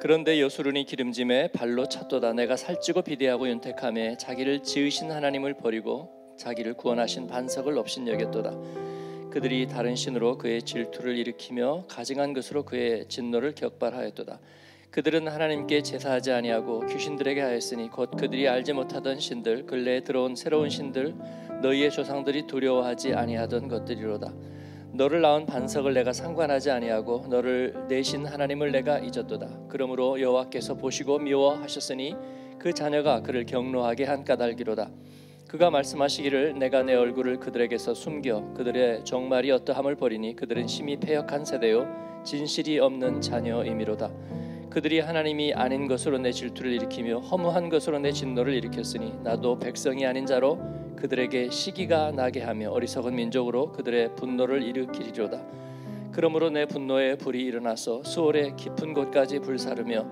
그런데 여수run이 기름짐에 발로 찼도다. 내가 살찌고 비대하고 윤택함에 자기를 지으신 하나님을 버리고 자기를 구원하신 반석을 없인 여겼도다. 그들이 다른 신으로 그의 질투를 일으키며 가증한 것으로 그의 진노를 격발하였도다. 그들은 하나님께 제사하지 아니하고 귀신들에게 하였으니 곧 그들이 알지 못하던 신들 근래에 들어온 새로운 신들 너희의 조상들이 두려워하지 아니하던 것들이로다 너를 낳은 반석을 내가 상관하지 아니하고 너를 내신 하나님을 내가 잊었도다. 그러므로 여호와께서 보시고 미워하셨으니 그 자녀가 그를 경노하게 한 까닭이로다. 그가 말씀하시기를 내가 내 얼굴을 그들에게서 숨겨 그들의 정말이 어떠함을 버리니 그들은 심히 패역한 세대요. 진실이 없는 자녀이미로다 그들이 하나님이 아닌 것으로 내 질투를 일으키며 허무한 것으로 내 진노를 일으켰으니 나도 백성이 아닌 자로 그들에게 시기가 나게 하며 어리석은 민족으로 그들의 분노를 일으키리로다. 그러므로 내 분노에 불이 일어나서 수월의 깊은 곳까지 불사르며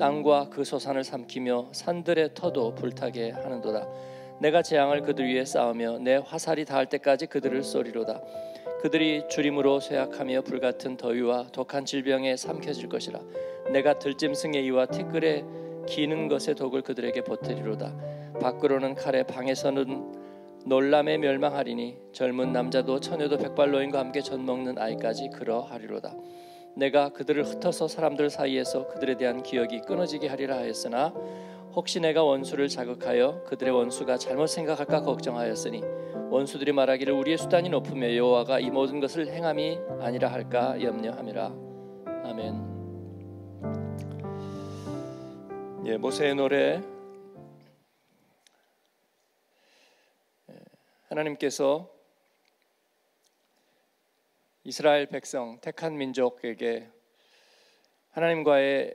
땅과 그 소산을 삼키며 산들의 터도 불타게 하는도다. 내가 재앙을 그들 위에 쌓으며 내 화살이 닿을 때까지 그들을 쏘리로다. 그들이 주림으로 쇠약하며 불같은 더위와 독한 질병에 삼켜질 것이라. 내가 들짐승의 이와 티끌에 기는 것의 독을 그들에게 보태리로다. 밖으로는 칼에 방에서는 놀람에 멸망하리니 젊은 남자도 처녀도 백발노인과 함께 젖 먹는 아이까지 그러하리로다. 내가 그들을 흩어서 사람들 사이에서 그들에 대한 기억이 끊어지게 하리라 하였으나 혹시 내가 원수를 자극하여 그들의 원수가 잘못 생각할까 걱정하였으니 원수들이 말하기를 우리의 수단이 높으며 여호와가 이 모든 것을 행함이 아니라 할까 염려함이라 아멘. 예, 모세의 노래 예, 하나님께서 이스라엘 백성 택한 민족에게 하나님과의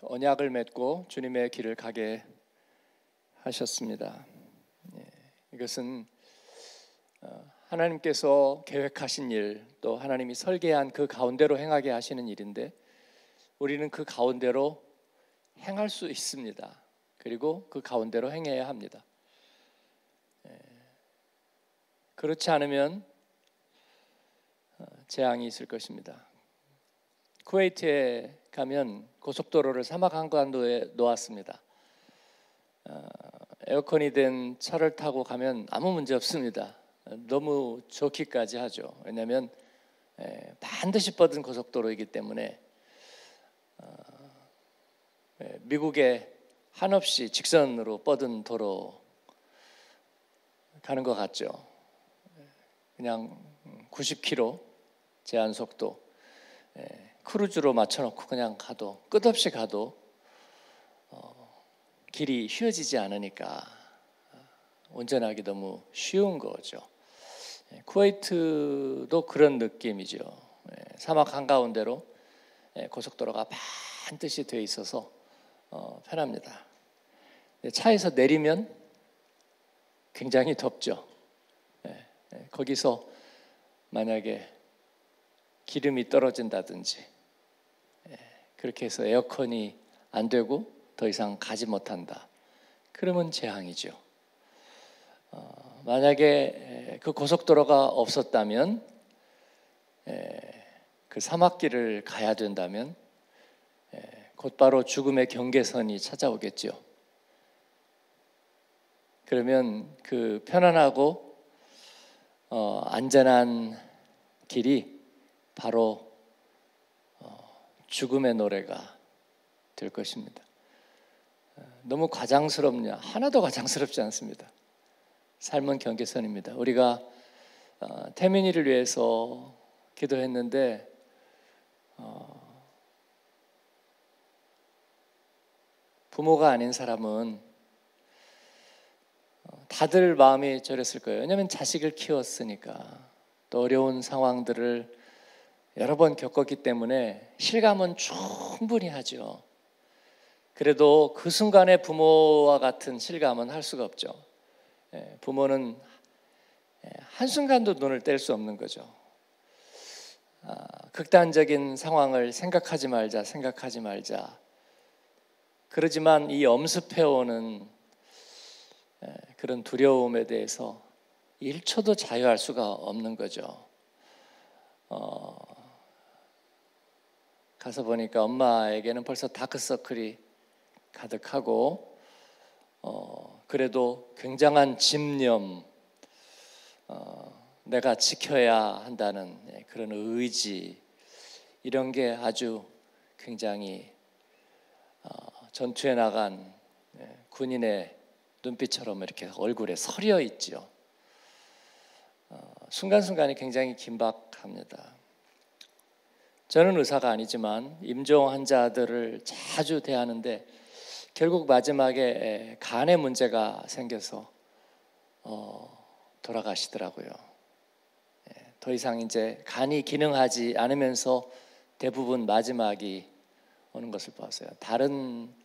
언약을 맺고 주님의 길을 가게 하셨습니다. 예, 이것은 어, 하나님께서 계획하신 일, 또 하나님이 설계한 그 가운데로 행하게 하시는 일인데 우리는 그 가운데로 행할 수 있습니다. 그리고 그 가운데로 행해야 합니다. 예, 그렇지 않으면 어, 재앙이 있을 것입니다. 쿠웨이트에 가면 고속도로를 사막 한가운데에 놓았습니다. 어, 에어컨이 된 차를 타고 가면 아무 문제 없습니다. 너무 좋기까지 하죠. 왜냐하면 예, 반드시 뻗은 고속도로이기 때문에 미국의 한없이 직선으로 뻗은 도로 가는 것 같죠. 그냥 90km 제한 속도 예, 크루즈로 맞춰놓고 그냥 가도 끝없이 가도 어, 길이 휘어지지 않으니까 운전하기 너무 쉬운 거죠. 예, 쿠웨이트도 그런 느낌이죠. 예, 사막 한가운데로 예, 고속도로가 반드시 돼 있어서 어, 편합니다. 차에서 내리면 굉장히 덥죠. 거기서 만약에 기름이 떨어진다든지 그렇게 해서 에어컨이 안 되고 더 이상 가지 못한다. 그러면 재앙이죠. 어, 만약에 그 고속도로가 없었다면 그 사막길을 가야 된다면 곧바로 죽음의 경계선이 찾아오겠죠. 그러면 그 편안하고 어, 안전한 길이 바로 어, 죽음의 노래가 될 것입니다. 어, 너무 과장스럽냐? 하나도 과장스럽지 않습니다. 삶은 경계선입니다. 우리가 어, 태민이를 위해서 기도했는데 어, 부모가 아닌 사람은 어, 다들 마음이 저렸을 거예요. 왜냐하면 자식을 키웠으니까 또 어려운 상황들을 여러 번 겪었기 때문에 실감은 충분히 하죠. 그래도 그 순간에 부모와 같은 실감은 할 수가 없죠. 예, 부모는 예, 한순간도 눈을 뗄 수 없는 거죠. 아, 극단적인 상황을 생각하지 말자, 생각하지 말자. 그러지만 이 엄습해오는 예, 그런 두려움에 대해서 1초도 자유할 수가 없는 거죠. 어, 가서 보니까 엄마에게는 벌써 다크서클이 가득하고 어, 그래도 굉장한 집념 어, 내가 지켜야 한다는 예, 그런 의지 이런 게 아주 굉장히 어, 전투에 나간 예, 군인의 눈빛처럼 이렇게 얼굴에 서려 있죠. 어, 순간순간이 굉장히 긴박합니다. 저는 의사가 아니지만 임종 환자들을 자주 대하는데 결국 마지막에 간의 문제가 생겨서 어, 돌아가시더라고요. 예, 더 이상 이제 간이 기능하지 않으면서 대부분 마지막이 오는 것을 봤어요. 다른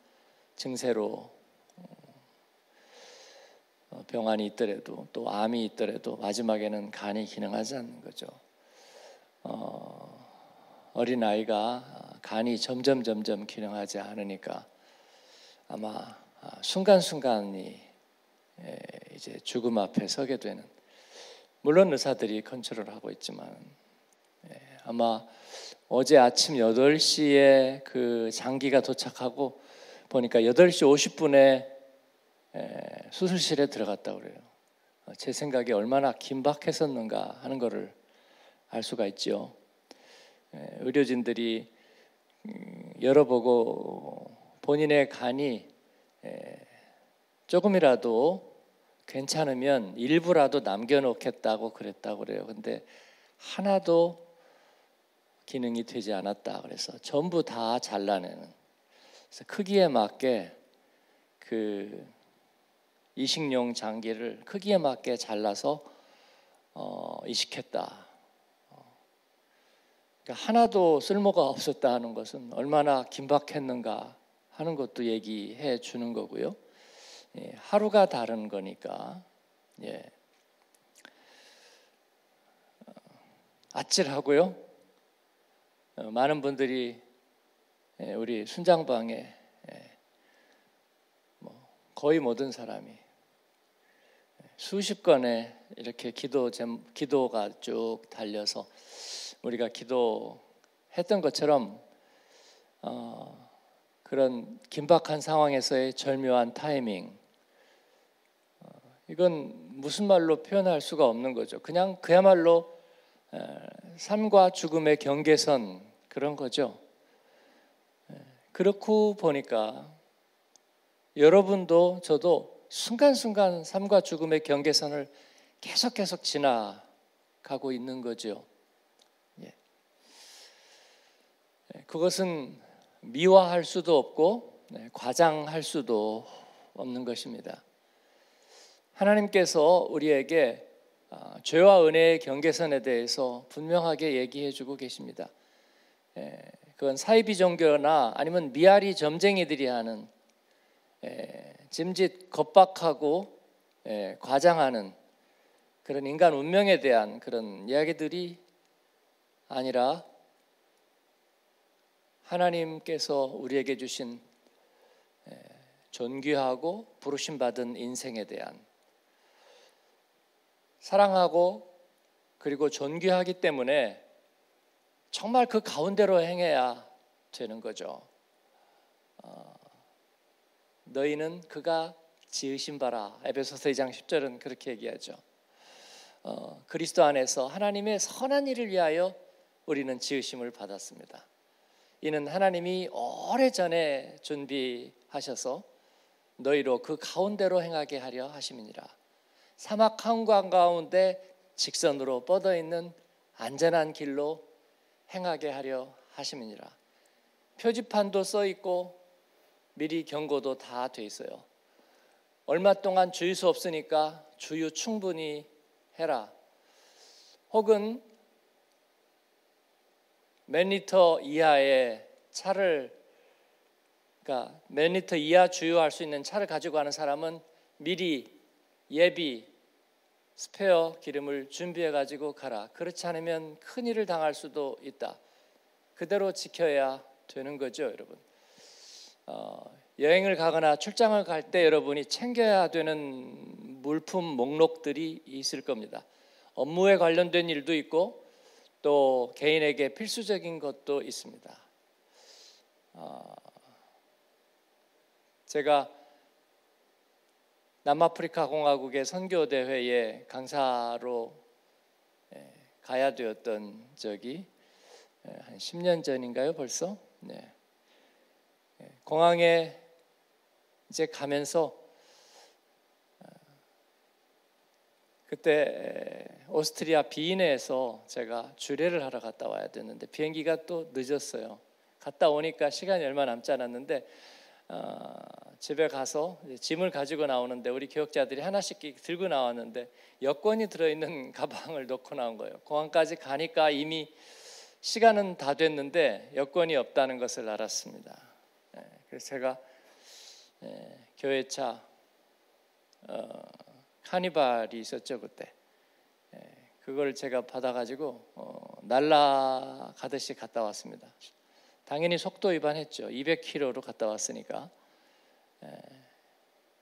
증세로 어, 병환이 있더라도 또 암이 있더라도 마지막에는 간이 기능하지 않는 거죠. 어, 어린 아이가 간이 점점 점점 기능하지 않으니까 아마 아, 순간순간이 예, 이제 죽음 앞에 서게 되는 물론 의사들이 컨트롤 하고 있지만 예, 아마 어제 아침 8시에 그 장기가 도착하고 보니까 8시 50분에 수술실에 들어갔다 그래요. 어, 제 생각에 얼마나 긴박했었는가 하는 것을 알 수가 있죠. 의료진들이 음, 열어보고 본인의 간이 조금이라도 괜찮으면 일부라도 남겨놓겠다고 그랬다고 그래요. 근데 하나도 기능이 되지 않았다 그래서 전부 다 잘라내는. 그래서 크기에 맞게 그 이식용 장기를 크기에 맞게 잘라서 어, 이식했다. 어. 그러니까 하나도 쓸모가 없었다 하는 것은 얼마나 긴박했는가 하는 것도 얘기해 주는 거고요. 예, 하루가 다른 거니까 예. 어, 아찔하고요. 어, 많은 분들이 예, 우리 순장방에 예, 뭐 거의 모든 사람이 수십 건의 이렇게 기도 기도가 쭉 달려서 우리가 기도했던 것처럼 어, 그런 긴박한 상황에서의 절묘한 타이밍 어, 이건 무슨 말로 표현할 수가 없는 거죠. 그냥 그야말로 에, 삶과 죽음의 경계선 그런 거죠. 에, 그렇고 보니까 여러분도 저도 순간순간 삶과 죽음의 경계선을 계속 계속 지나가고 있는 거죠. 예. 예. 그것은 미화할 수도 없고 네, 과장할 수도 없는 것입니다. 하나님께서 우리에게 아, 죄와 은혜의 경계선에 대해서 분명하게 얘기해 주고 계십니다. 예, 그건 사이비 종교나 아니면 미아리 점쟁이들이 하는 짐짓 겁박하고 예, 과장하는 그런 인간 운명에 대한 그런 이야기들이 아니라 하나님께서 우리에게 주신 예, 존귀하고 부르심 받은 인생에 대한 사랑하고 그리고 존귀하기 때문에 정말 그 가운데로 행해야 되는 거죠. 어, 너희는 그가 지으신 바라. 에베소서 2장 10절은 그렇게 얘기하죠. 어, 그리스도 안에서 하나님의 선한 일을 위하여 우리는 지으심을 받았습니다. 이는 하나님이 오래전에 준비하셔서 너희로 그 가운데로 행하게 하려 하심이니라. 사막 한강 가운데 직선으로 뻗어 있는 안전한 길로 행하게 하려 하심이니라. 표지판도 써 있고 미리 경고도 다 돼 있어요. 얼마 동안 주유 수 없으니까 주유 충분히 해라. 혹은 몇 리터 이하의 차를 그러니까 몇 리터 이하 주유할 수 있는 차를 가지고 가는 사람은 미리 예비 스페어 기름을 준비해 가지고 가라. 그렇지 않으면 큰 일을 당할 수도 있다. 그대로 지켜야 되는 거죠, 여러분. 어, 여행을 가거나 출장을 갈 때 여러분이 챙겨야 되는 물품 목록들이 있을 겁니다. 업무에 관련된 일도 있고 또 개인에게 필수적인 것도 있습니다. 어, 제가 남아프리카 공화국의 선교 대회에 강사로 예, 가야 되었던 적이 예, 한 10년 전인가요, 벌써? 네. 예, 공항에 이제 가면서 어, 그때 오스트리아 비인에서 제가 주례를 하러 갔다 와야 됐는데 비행기가 또 늦었어요. 갔다 오니까 시간이 얼마 남지 않았는데 어, 집에 가서 짐을 가지고 나오는데 우리 교역자들이 하나씩 들고 나왔는데 여권이 들어있는 가방을 놓고 나온 거예요. 공항까지 가니까 이미 시간은 다 됐는데 여권이 없다는 것을 알았습니다. 예, 그래서 제가 예, 교회차 어, 카니발이 있었죠 그때. 예, 그걸 제가 받아가지고 어, 날라가듯이 갔다 왔습니다. 당연히 속도 위반했죠. 200km로 갔다 왔으니까. 예,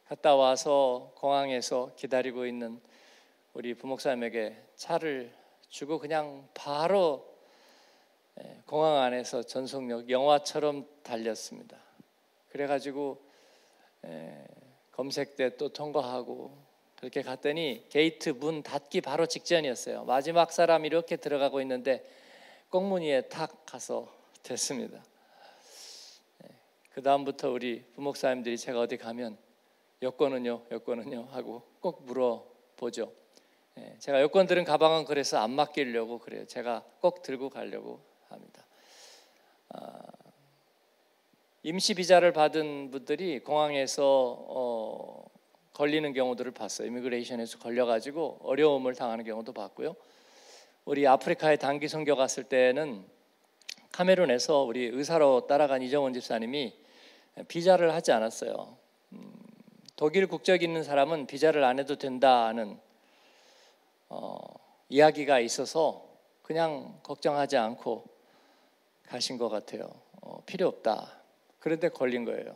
갔다 와서 공항에서 기다리고 있는 우리 부목사님에게 차를 주고 그냥 바로 예, 공항 안에서 전속력 영화처럼 달렸습니다. 그래가지고 예, 검색대 또 통과하고 그렇게 갔더니 게이트 문 닫기 바로 직전이었어요. 마지막 사람 이렇게 들어가고 있는데 꽁무니에 탁 가서 됐습니다. 네. 그 다음부터 우리 부목사님들이 제가 어디 가면 여권은요, 여권은요 하고 꼭 물어보죠. 네. 제가 여권 들은 가방은 그래서 안 맡기려고 그래요. 제가 꼭 들고 가려고 합니다. 아, 임시 비자를 받은 분들이 공항에서 어, 걸리는 경우들을 봤어요. 이미그레이션에서 걸려가지고 어려움을 당하는 경우도 봤고요. 우리 아프리카에 단기 선교 갔을 때는 카메룬에서 우리 의사로 따라간 이정원 집사님이 비자를 하지 않았어요. 음, 독일 국적 있는 사람은 비자를 안 해도 된다는 어, 이야기가 있어서 그냥 걱정하지 않고 가신 것 같아요. 어, 필요 없다. 그런데 걸린 거예요.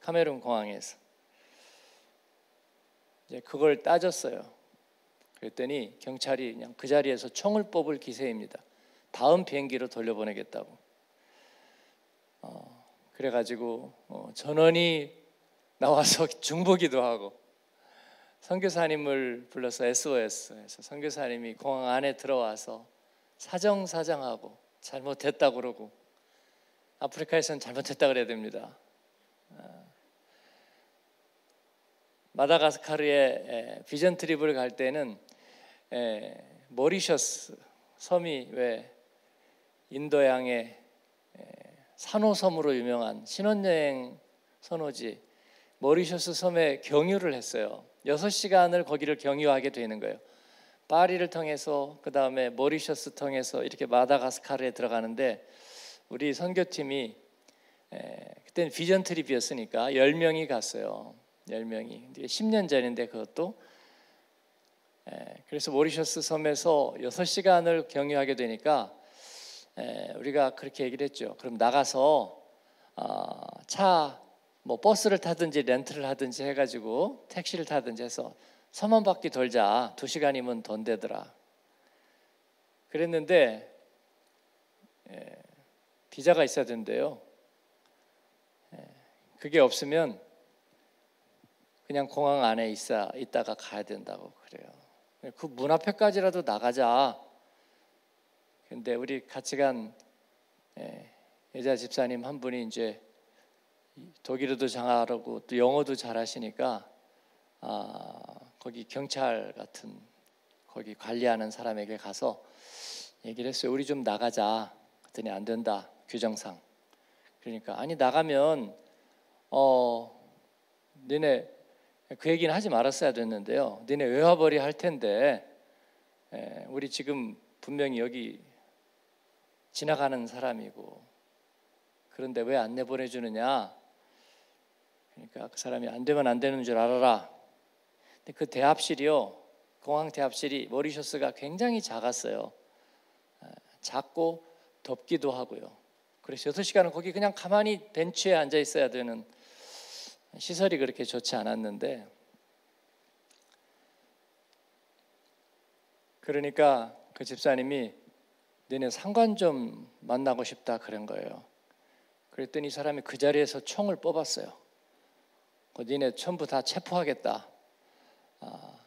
카메룬 공항에서. 이제 그걸 따졌어요. 그랬더니 경찰이 그냥 그 자리에서 총을 뽑을 기세입니다. 다음 비행기로 돌려보내겠다고. 어, 그래가지고 어, 전원이 나와서 중보기도 하고 선교사님을 불러서 SOS에서 선교사님이 공항 안에 들어와서 사정사정하고 잘못했다 그러고 아프리카에서는 잘못했다 그래야 됩니다. 어, 마다가스카르에 비전 트립을 갈 때는 모리셔스 섬이 왜 인도양의 산호섬으로 유명한 신혼여행 선호지 모리셔스 섬에 경유를 했어요. 6시간을 거기를 경유하게 되는 거예요. 파리를 통해서 그 다음에 모리셔스 통해서 이렇게 마다가스카르에 들어가는데 우리 선교팀이 그때는 비전 트립이었으니까 10명이 갔어요. 10명이. 10년 전인데 그것도 그래서 모리셔스 섬에서 6시간을 경유하게 되니까 우리가 그렇게 얘기를 했죠. 그럼 나가서 어, 차뭐 버스를 타든지 렌트를 하든지 해가지고 택시를 타든지 해서 섬한 바퀴 돌자. 두 시간이면 돈 되더라. 그랬는데 비자가 있어야 된대요. 그게 없으면 그냥 공항 안에 있어 있다가 가야 된다고 그래요. 그 문 앞에까지라도 나가자. 근데 우리 같이 간 예, 여자 집사님 한 분이 이제 독일어도 잘하고 또 영어도 잘하시니까 아, 거기 경찰 같은 거기 관리하는 사람에게 가서 얘기를 했어요. 우리 좀 나가자. 그랬더니 안 된다. 규정상. 그러니까 아니 나가면 어 너네 그 얘기는 하지 말았어야 됐는데요. 너네 외화벌이 할 텐데 에, 우리 지금 분명히 여기 지나가는 사람이고 그런데 왜 안 내보내주느냐? 그러니까 그 사람이 안 되면 안 되는 줄 알아라. 근데 그 대합실이요, 공항 대합실이 모리셔스가 굉장히 작았어요. 아, 작고 덥기도 하고요. 그래서 6시간은 거기 그냥 가만히 벤치에 앉아 있어야 되는 시설이 그렇게 좋지 않았는데 그러니까 그 집사님이 너네 상관 좀 만나고 싶다 그런 거예요. 그랬더니 이 사람이 그 자리에서 총을 뽑았어요. 그 니네 전부 다 체포하겠다. 아,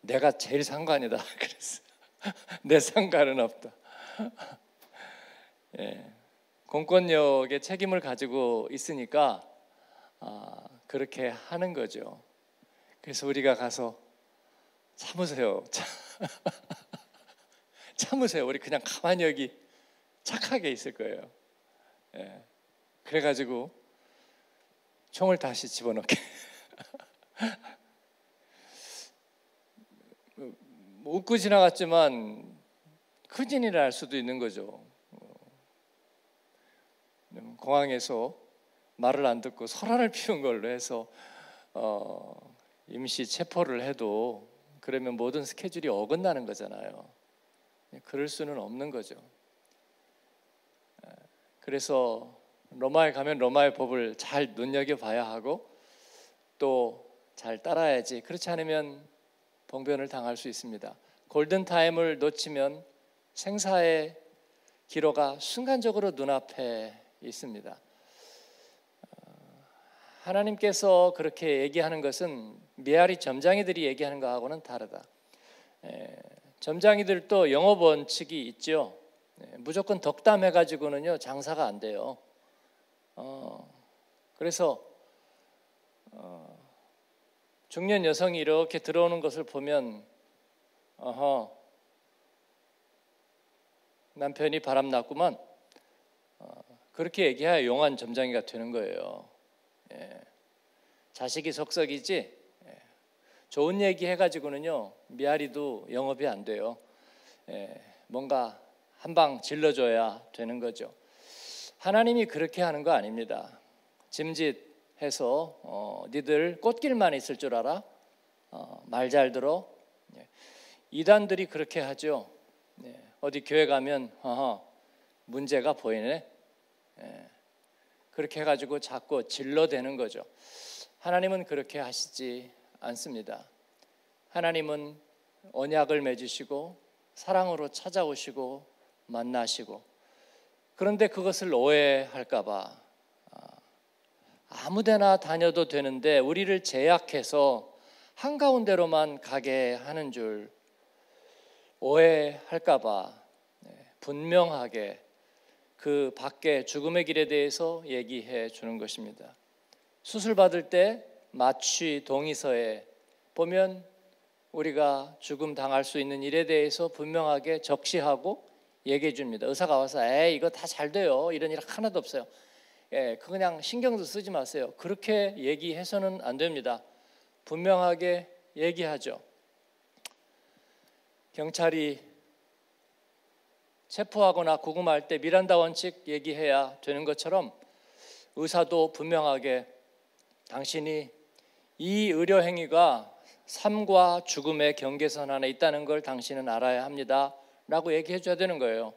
내가 제일 상관이다. 그랬어. 내 상관은 없다. 예, 공권력의 책임을 가지고 있으니까 아, 그렇게 하는 거죠. 그래서 우리가 가서 참으세요. 참 으세요. 우리 그냥 가만히 여기 착하게 있을 거예요. 예. 그래가지고 총을 다시 집어넣게. 뭐 웃고 지나갔지만 큰일이 날 수도 있는 거죠. 공항에서 말을 안 듣고 소란을 피운 걸로 해서 어, 임시 체포를 해도 그러면 모든 스케줄이 어긋나는 거잖아요. 그럴 수는 없는 거죠. 그래서 로마에 가면 로마의 법을 잘 눈여겨 봐야 하고 또 잘 따라야지. 그렇지 않으면 봉변을 당할 수 있습니다. 골든 타임을 놓치면 생사의 기로가 순간적으로 눈앞에 있습니다. 하나님께서 그렇게 얘기하는 것은 미아리 점장이들이 얘기하는 것하고는 다르다. 점장이들도 영업 원칙이 있죠. 무조건 덕담해 가지고는요 장사가 안 돼요. 어, 그래서 어, 중년 여성이 이렇게 들어오는 것을 보면 어허 남편이 바람 났구만 어, 그렇게 얘기해야 용한 점장이가 되는 거예요. 예. 자식이 속썩이지 예. 좋은 얘기 해가지고는요 미아리도 영업이 안 돼요. 예. 뭔가 한 방 질러줘야 되는 거죠. 하나님이 그렇게 하는 거 아닙니다. 짐짓해서 어, 니들 꽃길만 있을 줄 알아? 어, 말 잘 들어? 예. 이단들이 그렇게 하죠. 예. 어디 교회 가면 어허, 문제가 보이네. 예. 그렇게 해가지고 자꾸 질러대는 거죠. 하나님은 그렇게 하시지 않습니다. 하나님은 언약을 맺으시고 사랑으로 찾아오시고 만나시고 그런데 그것을 오해할까봐 아, 아무데나 다녀도 되는데 우리를 제약해서 한가운데로만 가게 하는 줄 오해할까봐 네, 분명하게 그 밖에 죽음의 길에 대해서 얘기해 주는 것입니다. 수술 받을 때 마취 동의서에 보면 우리가 죽음 당할 수 있는 일에 대해서 분명하게 적시하고 얘기해 줍니다. 의사가 와서 에이 이거 다 잘 돼요. 이런 일 하나도 없어요. 예, 그 그냥 신경도 쓰지 마세요. 그렇게 얘기해서는 안 됩니다. 분명하게 얘기하죠. 경찰이 체포하거나 구금할 때 미란다 원칙 얘기해야 되는 것처럼 의사도 분명하게 당신이 이 의료 행위가 삶과 죽음의 경계선 안에 있다는 걸 당신은 알아야 합니다. 라고 얘기해 줘야 되는 거예요.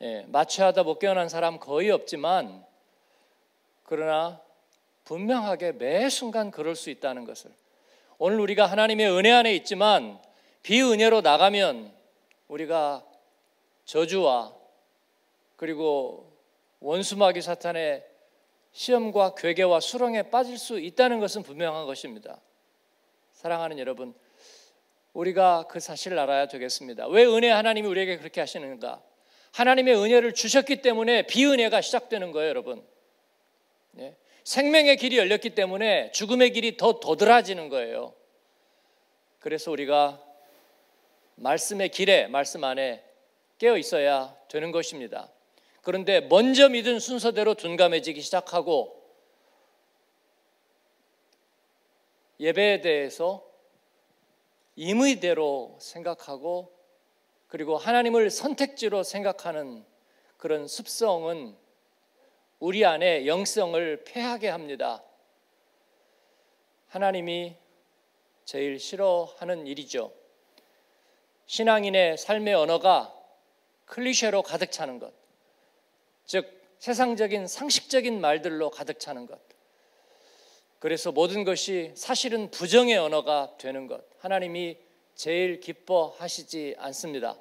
예, 마취하다 못 깨어난 사람 거의 없지만 그러나 분명하게 매 순간 그럴 수 있다는 것을 오늘 우리가 하나님의 은혜 안에 있지만 비은혜로 나가면 우리가 저주와 그리고 원수마귀 사탄의 시험과 괴계와 수렁에 빠질 수 있다는 것은 분명한 것입니다. 사랑하는 여러분, 우리가 그 사실을 알아야 되겠습니다. 왜 은혜 하나님이 우리에게 그렇게 하시는가? 하나님의 은혜를 주셨기 때문에 비은혜가 시작되는 거예요, 여러분. 네? 생명의 길이 열렸기 때문에 죽음의 길이 더 도드라지는 거예요. 그래서 우리가 말씀의 길에, 말씀 안에 깨어 있어야 되는 것입니다. 그런데 먼저 믿은 순서대로 둔감해지기 시작하고 예배에 대해서 임의대로 생각하고 그리고 하나님을 선택지로 생각하는 그런 습성은 우리 안에 영성을 폐하게 합니다. 하나님이 제일 싫어하는 일이죠. 신앙인의 삶의 언어가 클리셰로 가득 차는 것. 즉, 세상적인 상식적인 말들로 가득 차는 것. 그래서 모든 것이 사실은 부정의 언어가 되는 것. 하나님이 제일 기뻐하시지 않습니다.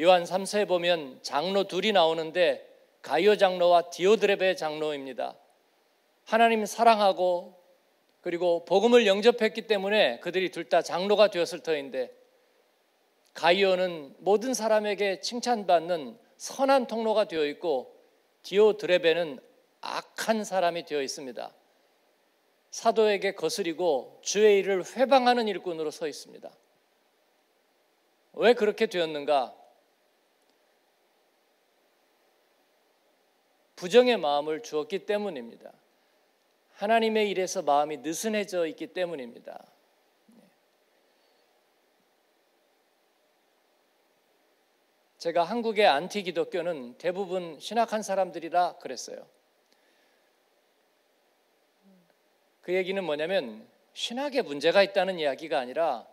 요한 3서에 보면 장로 둘이 나오는데 가이오 장로와 디오드레베 장로입니다. 하나님 사랑하고 그리고 복음을 영접했기 때문에 그들이 둘 다 장로가 되었을 터인데 가이오는 모든 사람에게 칭찬받는 선한 통로가 되어 있고 디오드레베는 악한 사람이 되어 있습니다. 사도에게 거스리고 주의 일을 회방하는 일꾼으로 서 있습니다. 왜 그렇게 되었는가? 부정의 마음을 주었기 때문입니다. 하나님의 일에서 마음이 느슨해져 있기 때문입니다. 제가 한국의 안티 기독교는 대부분 신학한 사람들이라 그랬어요. 그 얘기는 뭐냐면 신학에 문제가 있다는 이야기가 아니라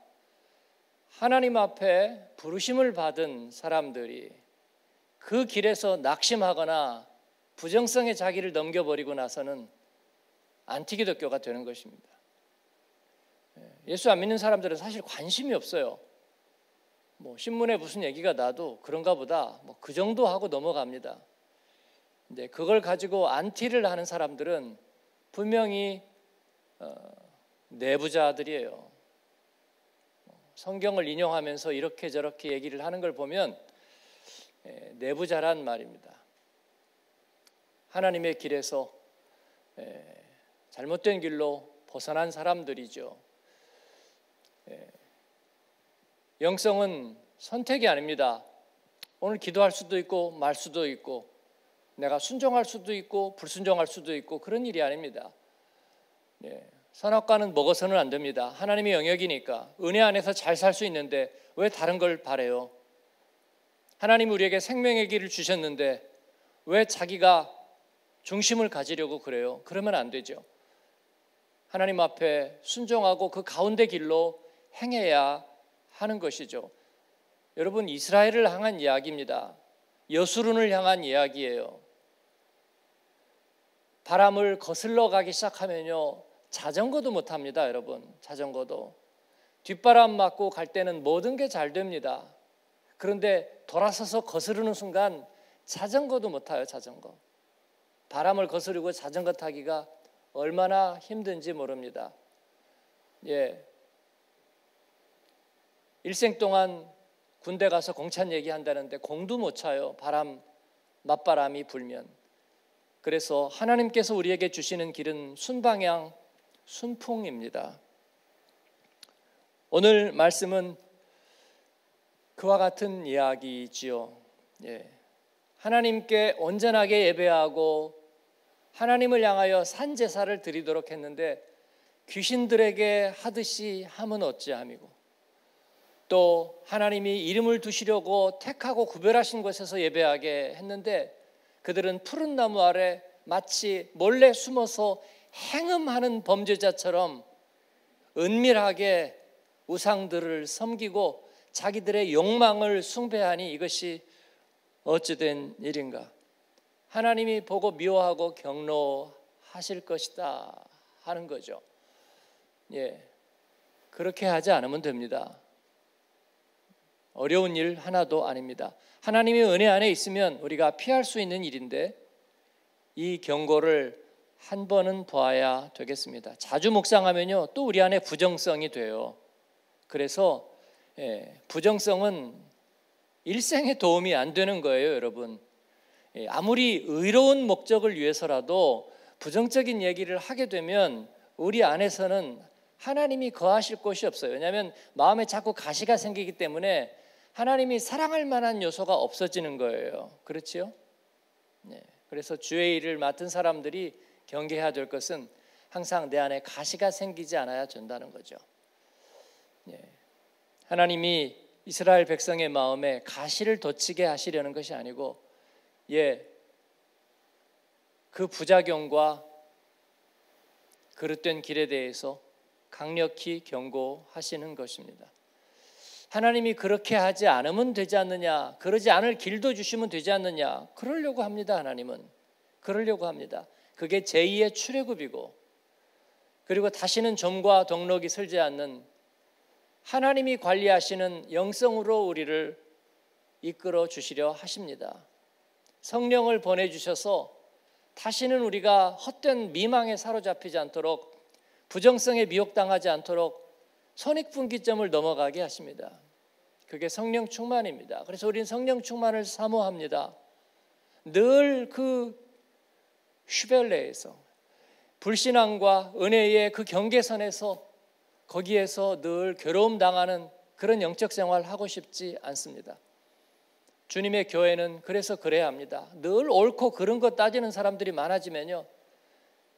하나님 앞에 부르심을 받은 사람들이 그 길에서 낙심하거나 부정성의 자기를 넘겨버리고 나서는 안티기독교가 되는 것입니다. 예, 예수 안 믿는 사람들은 사실 관심이 없어요. 뭐 신문에 무슨 얘기가 나도 그런가 보다 뭐 그 정도 하고 넘어갑니다. 근데 그걸 가지고 안티를 하는 사람들은 분명히 어, 내부자들이에요. 성경을 인용하면서 이렇게 저렇게 얘기를 하는 걸 보면 예, 내부자란 말입니다. 하나님의 길에서 예, 잘못된 길로 벗어난 사람들이죠. 예, 영성은 선택이 아닙니다. 오늘 기도할 수도 있고 말 수도 있고 내가 순종할 수도 있고 불순종할 수도 있고 그런 일이 아닙니다. 예, 선악과는 먹어서는 안 됩니다. 하나님의 영역이니까 은혜 안에서 잘 살 수 있는데 왜 다른 걸 바래요? 하나님 우리에게 생명의 길을 주셨는데 왜 자기가 중심을 가지려고 그래요? 그러면 안 되죠. 하나님 앞에 순종하고 그 가운데 길로 행해야 하는 것이죠. 여러분 이스라엘을 향한 이야기입니다. 여수룬을 향한 이야기예요. 바람을 거슬러 가기 시작하면요. 자전거도 못 합니다, 여러분. 자전거도. 뒷바람 맞고 갈 때는 모든 게 잘 됩니다. 그런데 돌아서서 거스르는 순간 자전거도 못 타요, 자전거. 바람을 거스르고 자전거 타기가 얼마나 힘든지 모릅니다. 예. 일생 동안 군대 가서 공찬 얘기한다는데 공도 못 차요. 바람, 맞바람이 불면. 그래서 하나님께서 우리에게 주시는 길은 순방향, 순풍입니다. 오늘 말씀은 그와 같은 이야기지요. 예. 하나님께 온전하게 예배하고 하나님을 향하여 산 제사를 드리도록 했는데 귀신들에게 하듯이 함은 어찌함이고 또 하나님이 이름을 두시려고 택하고 구별하신 곳에서 예배하게 했는데 그들은 푸른 나무 아래 마치 몰래 숨어서 행음하는 범죄자처럼 은밀하게 우상들을 섬기고 자기들의 욕망을 숭배하니 이것이 어찌된 일인가? 하나님이 보고 미워하고 경로하실 것이다 하는 거죠. 예. 그렇게 하지 않으면 됩니다. 어려운 일 하나도 아닙니다. 하나님의 은혜 안에 있으면 우리가 피할 수 있는 일인데 이 경고를 한 번은 보아야 되겠습니다. 자주 묵상하면요 또 우리 안에 부정성이 돼요. 그래서 예, 부정성은 일생에 도움이 안 되는 거예요, 여러분. 예, 아무리 의로운 목적을 위해서라도 부정적인 얘기를 하게 되면 우리 안에서는 하나님이 거하실 곳이 없어요. 왜냐하면 마음에 자꾸 가시가 생기기 때문에 하나님이 사랑할 만한 요소가 없어지는 거예요. 그렇지요? 네. 그래서 주의 일을 맡은 사람들이 경계해야 될 것은 항상 내 안에 가시가 생기지 않아야 된다는 거죠. 네. 하나님이 이스라엘 백성의 마음에 가시를 덧치게 하시려는 것이 아니고 예, 그 부작용과 그릇된 길에 대해서 강력히 경고하시는 것입니다. 하나님이 그렇게 하지 않으면 되지 않느냐, 그러지 않을 길도 주시면 되지 않느냐, 그러려고 합니다. 하나님은 그러려고 합니다. 그게 제2의 출애굽이고, 그리고 다시는 점과 덕록이 설지 않는 하나님이 관리하시는 영성으로 우리를 이끌어 주시려 하십니다. 성령을 보내 주셔서 다시는 우리가 헛된 미망에 사로잡히지 않도록 부정성에 미혹당하지 않도록 선익분기점을 넘어가게 하십니다. 그게 성령 충만입니다. 그래서 우리는 성령 충만을 사모합니다. 늘 그 슈벨레에서 불신앙과 은혜의 그 경계선에서 거기에서 늘 괴로움 당하는 그런 영적 생활 하고 싶지 않습니다. 주님의 교회는 그래서 그래야 합니다. 늘 옳고 그른 것 따지는 사람들이 많아지면요.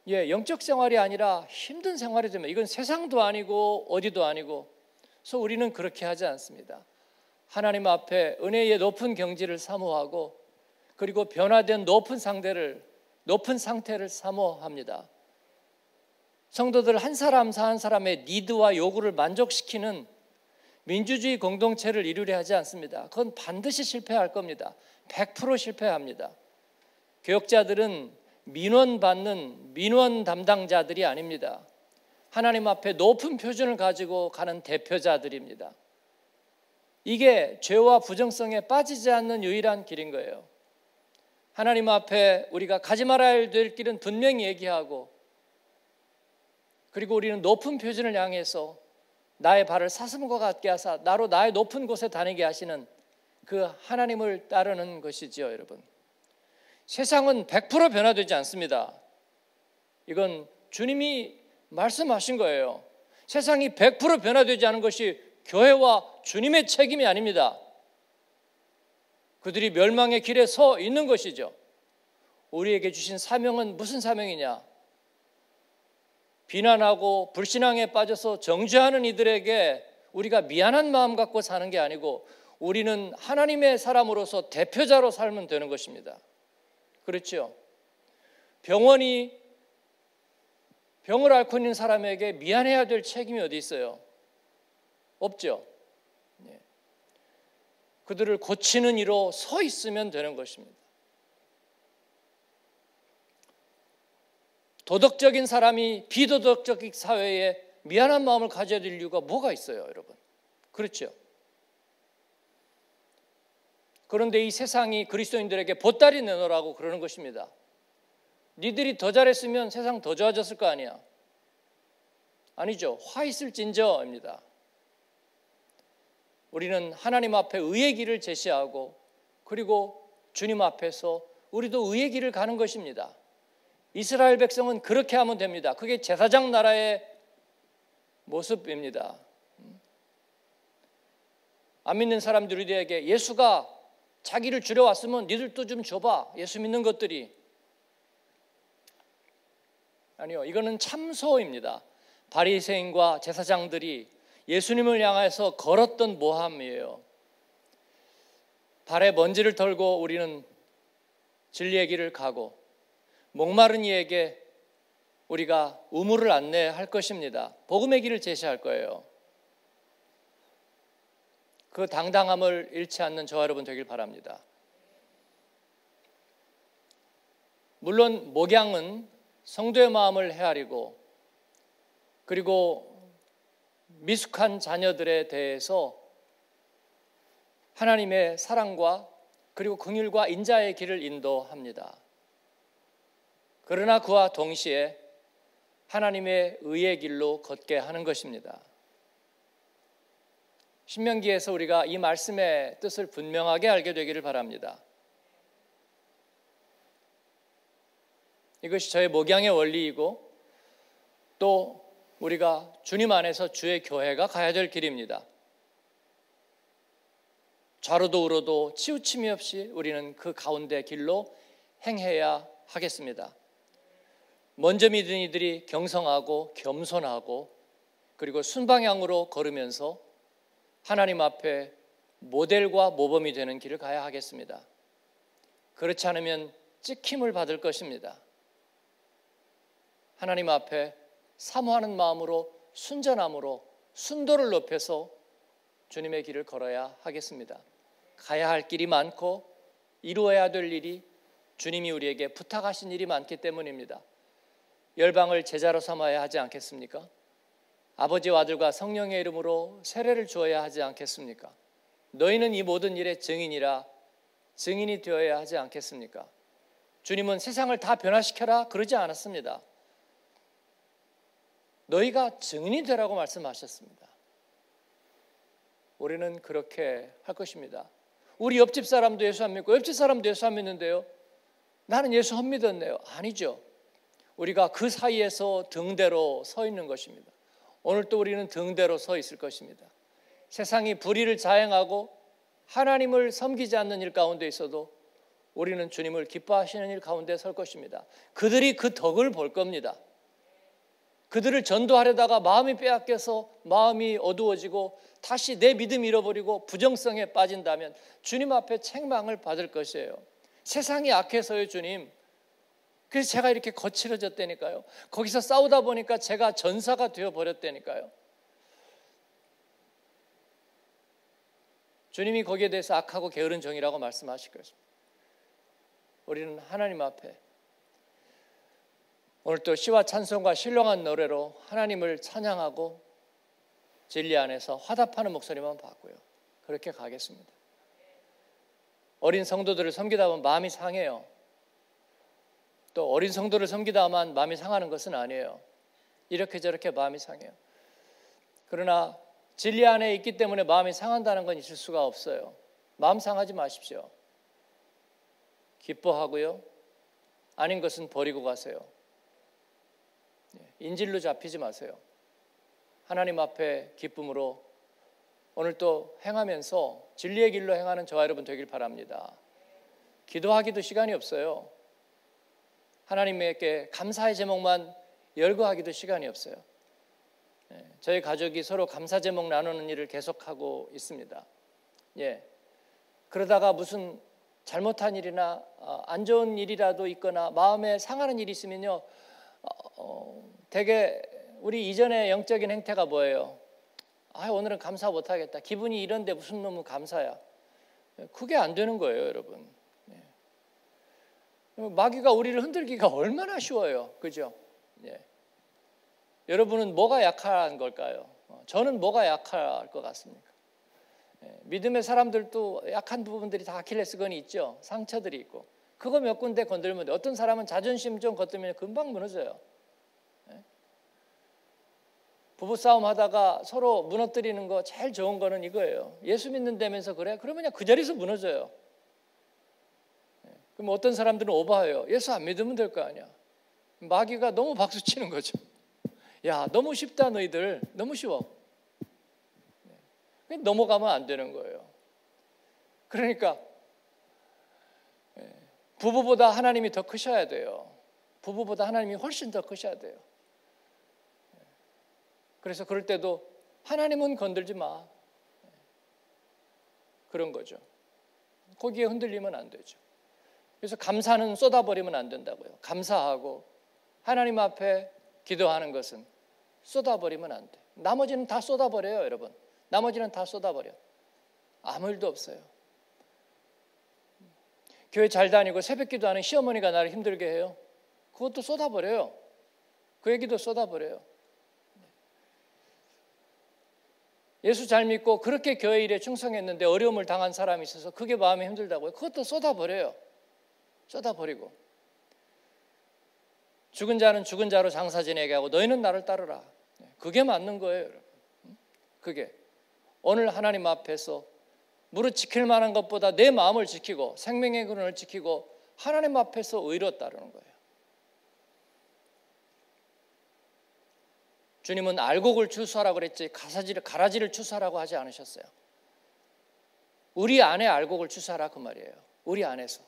예, 영적 생활이 아니라 힘든 생활이 되면 이건 세상도 아니고 어디도 아니고 그래서 우리는 그렇게 하지 않습니다. 하나님 앞에 은혜의 높은 경지를 사모하고 그리고 변화된 높은 상대를 높은 상태를 사모합니다. 성도들 한 사람 한 사람의 니드와 요구를 만족시키는 민주주의 공동체를 이루려 하지 않습니다. 그건 반드시 실패할 겁니다. 100% 실패합니다. 교역자들은 민원 받는 민원 담당자들이 아닙니다. 하나님 앞에 높은 표준을 가지고 가는 대표자들입니다. 이게 죄와 부정성에 빠지지 않는 유일한 길인 거예요. 하나님 앞에 우리가 가지 말아야 될 길은 분명히 얘기하고 그리고 우리는 높은 표준을 향해서 나의 발을 사슴과 같게 하사 나로 나의 높은 곳에 다니게 하시는 그 하나님을 따르는 것이지요, 여러분. 세상은 100% 변화되지 않습니다. 이건 주님이 말씀하신 거예요. 세상이 100% 변화되지 않은 것이 교회와 주님의 책임이 아닙니다. 그들이 멸망의 길에 서 있는 것이죠. 우리에게 주신 사명은 무슨 사명이냐? 비난하고 불신앙에 빠져서 정죄하는 이들에게 우리가 미안한 마음 갖고 사는 게 아니고 우리는 하나님의 사람으로서 대표자로 살면 되는 것입니다. 그렇죠? 병원이 병을 앓고 있는 사람에게 미안해야 될 책임이 어디 있어요? 없죠. 네. 그들을 고치는 이로 서 있으면 되는 것입니다. 도덕적인 사람이 비도덕적인 사회에 미안한 마음을 가져야 될 이유가 뭐가 있어요, 여러분? 그렇죠. 그런데 이 세상이 그리스도인들에게 보따리 내놓으라고 그러는 것입니다. 니들이 더 잘했으면 세상 더 좋아졌을 거 아니야. 아니죠. 화 있을 진저입니다. 우리는 하나님 앞에 의의 길을 제시하고 그리고 주님 앞에서 우리도 의의 길을 가는 것입니다. 이스라엘 백성은 그렇게 하면 됩니다. 그게 제사장 나라의 모습입니다. 안 믿는 사람들에게 예수가 자기를 주려 왔으면 니들도 좀 줘봐. 예수 믿는 것들이. 아니요. 이거는 참소입니다. 바리새인과 제사장들이 예수님을 향해서 걸었던 모함이에요. 발에 먼지를 털고 우리는 진리의 길을 가고 목마른 이에게 우리가 우물을 안내할 것입니다. 복음의 길을 제시할 거예요. 그 당당함을 잃지 않는 저와 여러분 되길 바랍니다. 물론 목양은 성도의 마음을 헤아리고 그리고 미숙한 자녀들에 대해서 하나님의 사랑과 그리고 긍휼과 인자의 길을 인도합니다. 그러나 그와 동시에 하나님의 의의 길로 걷게 하는 것입니다. 신명기에서 우리가 이 말씀의 뜻을 분명하게 알게 되기를 바랍니다. 이것이 저의 목양의 원리이고 또 우리가 주님 안에서 주의 교회가 가야 될 길입니다. 좌로도 우로도 치우침이 없이 우리는 그 가운데 길로 행해야 하겠습니다. 먼저 믿은 이들이 경성하고 겸손하고 그리고 순방향으로 걸으면서 하나님 앞에 모델과 모범이 되는 길을 가야 하겠습니다. 그렇지 않으면 찍힘을 받을 것입니다. 하나님 앞에 사모하는 마음으로 순전함으로 순도를 높여서 주님의 길을 걸어야 하겠습니다. 가야 할 길이 많고 이루어야 될 일이 주님이 우리에게 부탁하신 일이 많기 때문입니다. 열방을 제자로 삼아야 하지 않겠습니까? 아버지와 아들과 성령의 이름으로 세례를 주어야 하지 않겠습니까? 너희는 이 모든 일의 증인이라 증인이 되어야 하지 않겠습니까? 주님은 세상을 다 변화시켜라 그러지 않았습니다. 너희가 증인이 되라고 말씀하셨습니다. 우리는 그렇게 할 것입니다. 우리 옆집 사람도 예수 안 믿고 옆집 사람도 예수 안 믿는데요. 나는 예수 안 믿었네요. 아니죠. 우리가 그 사이에서 등대로 서 있는 것입니다. 오늘 또 우리는 등대로 서 있을 것입니다. 세상이 불의를 자행하고 하나님을 섬기지 않는 일 가운데 있어도 우리는 주님을 기뻐하시는 일 가운데 설 것입니다. 그들이 그 덕을 볼 겁니다. 그들을 전도하려다가 마음이 빼앗겨서 마음이 어두워지고 다시 내 믿음 잃어버리고 부정성에 빠진다면 주님 앞에 책망을 받을 것이에요. 세상이 악해서요, 주님. 그래서 제가 이렇게 거칠어졌다니까요. 거기서 싸우다 보니까 제가 전사가 되어 버렸다니까요. 주님이 거기에 대해서 악하고 게으른 정이라고 말씀하실 것입니다. 우리는 하나님 앞에 오늘 또 시와 찬송과 신령한 노래로 하나님을 찬양하고 진리 안에서 화답하는 목소리만 받고요. 그렇게 가겠습니다. 어린 성도들을 섬기다 보면 마음이 상해요. 또 어린 성도를 섬기다만 마음이 상하는 것은 아니에요. 이렇게 저렇게 마음이 상해요. 그러나 진리 안에 있기 때문에 마음이 상한다는 건 있을 수가 없어요. 마음 상하지 마십시오. 기뻐하고요. 아닌 것은 버리고 가세요. 예, 인질로 잡히지 마세요. 하나님 앞에 기쁨으로 오늘 또 행하면서 진리의 길로 행하는 저와 여러분 되길 바랍니다. 기도하기도 시간이 없어요. 하나님께 감사의 제목만 열거하기도 시간이 없어요. 예, 저희 가족이 서로 감사 제목 나누는 일을 계속하고 있습니다. 예. 그러다가 무슨 잘못한 일이나 어, 안 좋은 일이라도 있거나 마음에 상하는 일이 있으면요, 어, 어, 되게 우리 이전의 영적인 행태가 뭐예요? 아, 오늘은 감사 못 하겠다. 기분이 이런데 무슨 놈은 감사야. 그게 안 되는 거예요, 여러분. 예. 마귀가 우리를 흔들기가 얼마나 쉬워요. 그죠? 예. 여러분은 뭐가 약한 걸까요? 어, 저는 뭐가 약할 것 같습니까? 예, 믿음의 사람들도 약한 부분들이 다 아킬레스건이 있죠. 상처들이 있고. 그거 몇 군데 건들면 돼. 어떤 사람은 자존심 좀 건들면 금방 무너져요. 예? 부부 싸움 하다가 서로 무너뜨리는 거 제일 좋은 거는 이거예요. 예수 믿는다면서 그래? 그러면 그냥 그 자리에서 무너져요. 예, 그럼 어떤 사람들은 오버해요. 예수 안 믿으면 될 거 아니야. 마귀가 너무 박수 치는 거죠. 야, 너무 쉽다 너희들. 너무 쉬워. 넘어가면 안 되는 거예요. 그러니까 예, 부부보다 하나님이 더 크셔야 돼요. 부부보다 하나님이 훨씬 더 크셔야 돼요. 예, 그래서 그럴 때도 하나님은 건들지 마. 예, 그런 거죠. 거기에 흔들리면 안 되죠. 그래서 감사는 쏟아버리면 안 된다고요. 감사하고 하나님 앞에 기도하는 것은 쏟아버리면 안 돼. 나머지는 다 쏟아버려요, 여러분. 나머지는 다 쏟아버려. 아무 일도 없어요. 교회 잘 다니고 새벽 기도하는 시어머니가 나를 힘들게 해요. 그것도 쏟아버려요. 그 얘기도 쏟아버려요. 예수 잘 믿고 그렇게 교회 일에 충성했는데 어려움을 당한 사람이 있어서 그게 마음이 힘들다고요. 그것도 쏟아버려요. 쏟아버리고. 죽은 자는 죽은 자로 장사 지내게 하고 너희는 나를 따르라. 그게 맞는 거예요, 여러분. 그게. 오늘 하나님 앞에서 무릇 지킬 만한 것보다 내 마음을 지키고 생명의 근원을 지키고 하나님 앞에서 의로 따르는 거예요. 주님은 알곡을 추수하라고 그랬지 가사지를 가라지를 추수하라고 하지 않으셨어요. 우리 안에 알곡을 추수하라 그 말이에요. 우리 안에서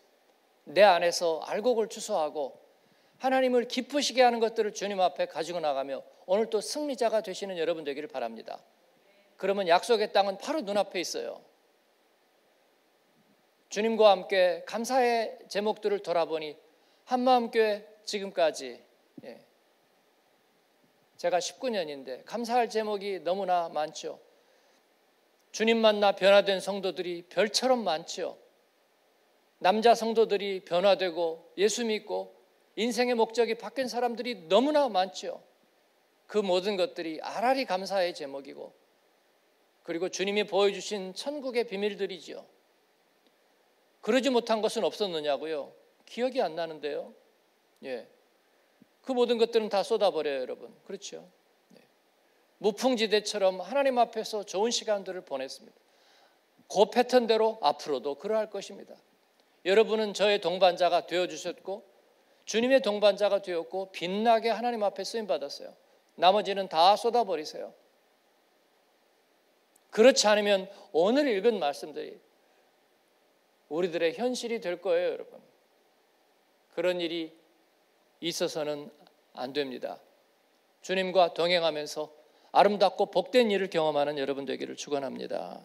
내 안에서 알곡을 추수하고 하나님을 기쁘시게 하는 것들을 주님 앞에 가지고 나가며 오늘 또 승리자가 되시는 여러분 되기를 바랍니다. 그러면 약속의 땅은 바로 눈앞에 있어요. 주님과 함께 감사의 제목들을 돌아보니 한마음교회 지금까지 예. 제가 19년인데 감사할 제목이 너무나 많죠. 주님 만나 변화된 성도들이 별처럼 많죠. 남자 성도들이 변화되고 예수 믿고 인생의 목적이 바뀐 사람들이 너무나 많죠. 그 모든 것들이 아라리 감사의 제목이고 그리고 주님이 보여주신 천국의 비밀들이지요. 그러지 못한 것은 없었느냐고요? 기억이 안 나는데요. 예. 그 모든 것들은 다 쏟아버려요, 여러분. 그렇죠? 네. 무풍지대처럼 하나님 앞에서 좋은 시간들을 보냈습니다. 그 패턴대로 앞으로도 그러할 것입니다. 여러분은 저의 동반자가 되어 주셨고 주님의 동반자가 되었고 빛나게 하나님 앞에 쓰임 받았어요. 나머지는 다 쏟아버리세요. 그렇지 않으면 오늘 읽은 말씀들이 우리들의 현실이 될 거예요, 여러분. 그런 일이 있어서는 안 됩니다. 주님과 동행하면서 아름답고 복된 일을 경험하는 여러분 되기를 축원합니다.